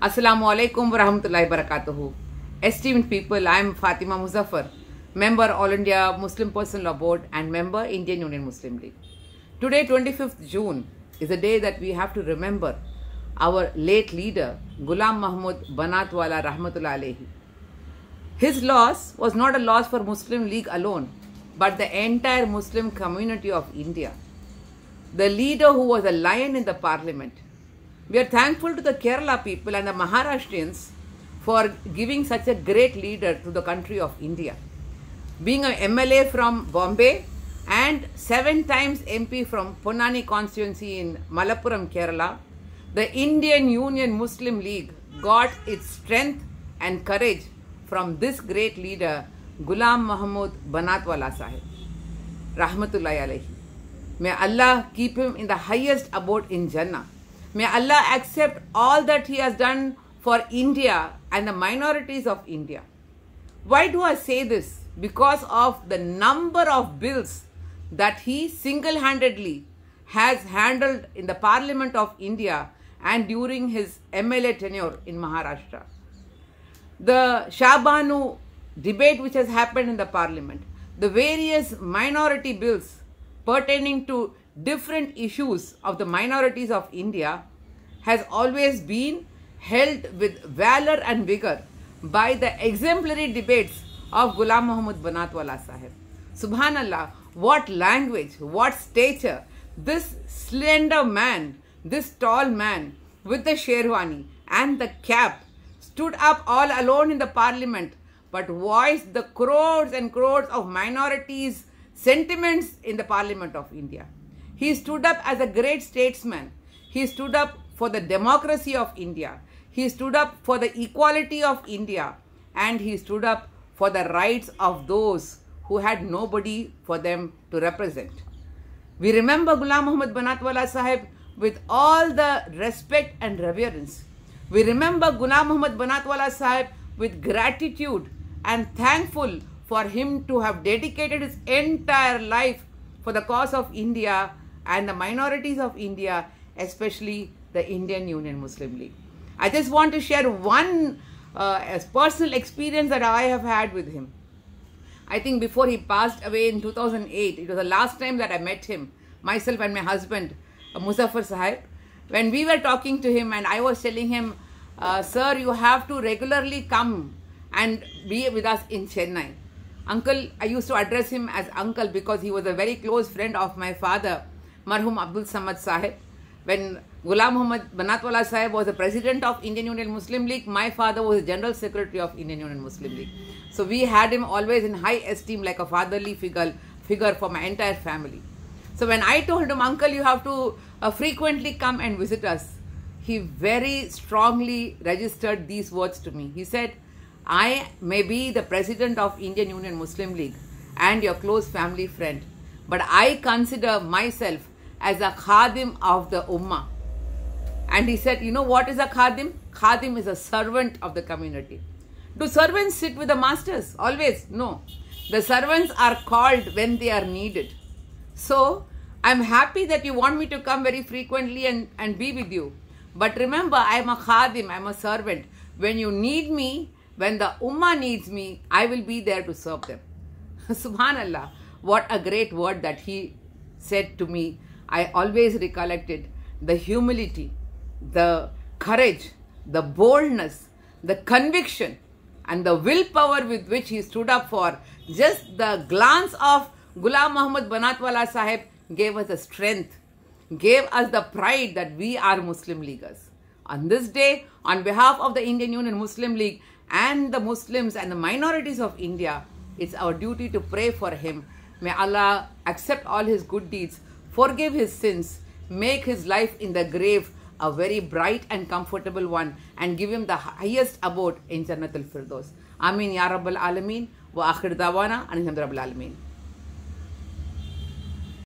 Assalamu alaikum wa barakatuhu. Esteemed people, I am Fathima Muzaffer, member All India Muslim Personal Law Board and member Indian Union Muslim League. Today, 25th June, is a day that we have to remember our late leader, Ghulam Mahmood Banatwala Rahmatullah alayhi. His loss was not a loss for Muslim League alone, but the entire Muslim community of India. The leader who was a lion in the parliament. We are thankful to the Kerala people and the Maharashtrians for giving such a great leader to the country of India. Being an MLA from Bombay and seven times MP from Ponnani constituency in Malappuram, Kerala, the Indian Union Muslim League got its strength and courage from this great leader, Ghulam Mahmood Banatwala Sahib. Rahmatullahi alayhi. May Allah keep him in the highest abode in Jannah. May Allah accept all that he has done for India and the minorities of India. Why do I say this? Because of the number of bills that he single handedly has handled in the Parliament of India and during his MLA tenure in Maharashtra. The Shah Bano debate which has happened in the Parliament, the various minority bills pertaining to different issues of the minorities of India has always been held with valor and vigor by the exemplary debates of Ghulam Muhammad Banatwala Sahib. Subhanallah, what language, what stature, this slender man, this tall man with the sherwani and the cap stood up all alone in the parliament but voiced the crores and crores of minorities' sentiments in the parliament of India. He stood up as a great statesman. He stood up for the democracy of India. He stood up for the equality of India. And he stood up for the rights of those who had nobody for them to represent. We remember Ghulam Muhammad Banatwala Sahib with all the respect and reverence. We remember Ghulam Muhammad Banatwala Sahib with gratitude and thankful for him to have dedicated his entire life for the cause of India and the minorities of India, especially the Indian Union Muslim League. I just want to share one uh, personal experience that I have had with him. I think before he passed away in 2008, it was the last time that I met him, myself and my husband, uh, Muzaffar Sahib. When we were talking to him and I was telling him, uh, sir, you have to regularly come and be with us in Chennai. Uncle, I used to address him as uncle because he was a very close friend of my father, Marhum Abdul Samad Sahib. When Ghulam Muhammad Banatwala Sahib was the president of Indian Union Muslim League, my father was the general secretary of Indian Union Muslim League. So we had him always in high esteem like a fatherly figure, figure for my entire family. So when I told him, Uncle, you have to uh, frequently come and visit us, he very strongly registered these words to me. He said, I may be the president of Indian Union Muslim League and your close family friend, but I consider myself as a khadim of the ummah. And he said, you know what is a khadim? Khadim is a servant of the community. Do servants sit with the masters? Always? No. The servants are called when they are needed. So, I'm happy that you want me to come very frequently and, and be with you. But remember, I'm a khadim, I'm a servant. When you need me, when the ummah needs me, I will be there to serve them. Subhanallah, what a great word that he said to me. I always recollected the humility, the courage, the boldness, the conviction, and the willpower with which he stood up for just the glance of Ghulam Muhammad Banatwala Sahib gave us the strength, gave us the pride that we are Muslim Leaguers. On this day, on behalf of the Indian Union Muslim League and the Muslims and the minorities of India, it's our duty to pray for him. May Allah accept all his good deeds, forgive his sins, make his life in the grave a very bright and comfortable one, and give him the highest abode in Jannatul Firdaus. Amin Ya Rabbal Alameen wa akhir dawana and Rabbil Alameen.